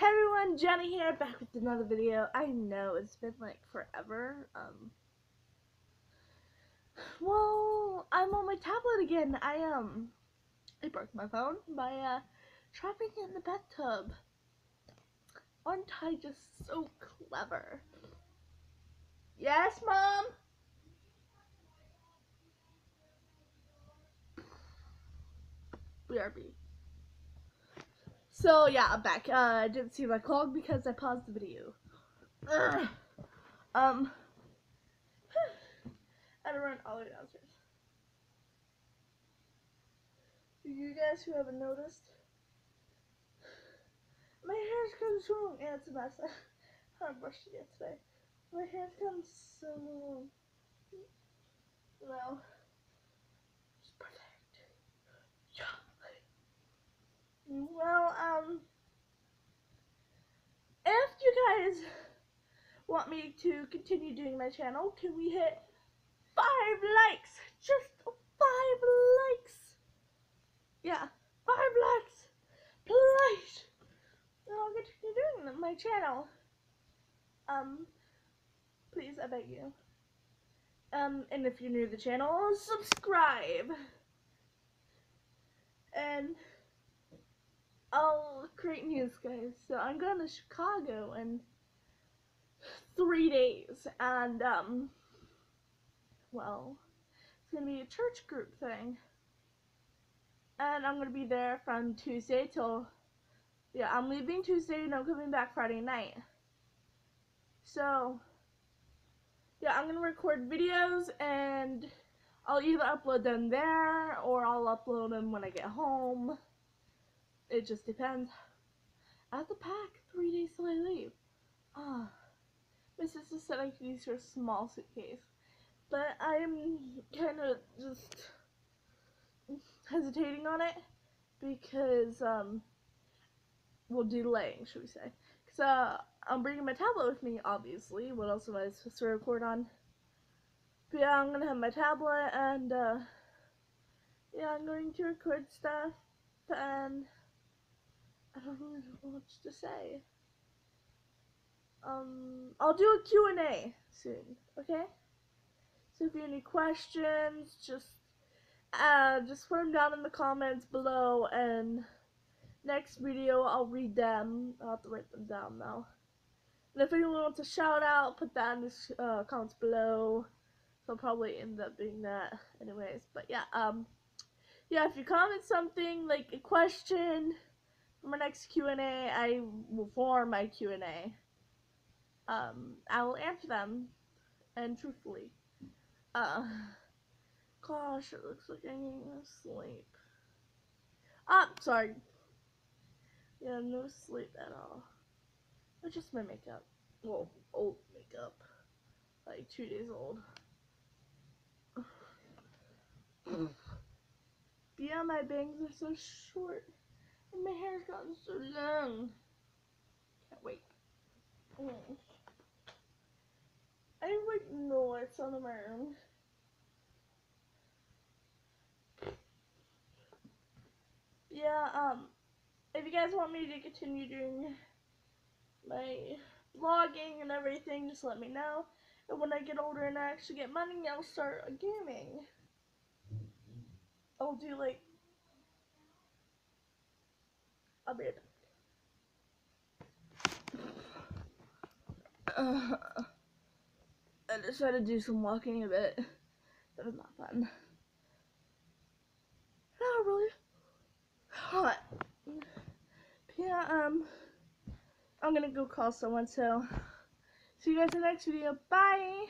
Hey everyone, Jenna here, back with another video. I know it's been like forever. Um, well, I'm on my tablet again. I um, I broke my phone by uh, trapping it in the bathtub. Aren't I just so clever? Yes, mom. BRB. So yeah, I'm back. Uh, I didn't see my clock because I paused the video. Ugh. Um, I had to run all the way downstairs. You guys who haven't noticed, my hair's kind of long. Yeah, it's a mess. I haven't brushed it yet today. My hair's gotten so long. Well, it's perfect. Yeah. Well, um, if you guys want me to continue doing my channel, can we hit five likes? Just five likes. Yeah, five likes, please. And I'll continue doing my channel. Um, please, I beg you. Um, and if you're new to the channel, subscribe. And I'll create news, guys. So I'm going to Chicago in three days, and um, well, it's gonna be a church group thing, and I'm gonna be there from Tuesday till yeah, I'm leaving Tuesday and I'm coming back Friday night. So yeah, I'm gonna record videos and I'll either upload them there or I'll upload them when I get home. It just depends. I have to pack three days till I leave. Ah, my sister said I could use her small suitcase, but I'm kind of just hesitating on it because um, well, delaying, should we say? Because uh, I'm bringing my tablet with me, obviously. What else am I supposed to record on? But yeah, I'm gonna have my tablet and uh, yeah, I'm going to record stuff and. I don't really know much to say. Um, I'll do a Q&A soon, okay? So if you have any questions, just uh, just put them down in the comments below, and next video I'll read them. I'll have to write them down now. And if anyone wants a shout out, put that in the uh, comments below. So I'll probably end up doing that anyways. But yeah, um, yeah, if you comment something like a question for my next Q&A, I will form my Q&A. Um, I will answer them, and truthfully. Uh, gosh, it looks like I'm going to sleep. Ah, sorry. Yeah, no sleep at all. It's just my makeup. Well, old makeup. Like two days old. yeah, my bangs are so short. And my hair's gotten so long. Can't wait. Mm. I have like lights on my room. Yeah, um, if you guys want me to continue doing my vlogging and everything, just let me know. And when I get older and I actually get money, I'll start gaming. I'll do like I'll be. Uh, I just had to do some walking a bit. That was not fun. Not really hot. Yeah, um, I'm gonna go call someone, so see you guys in the next video. Bye!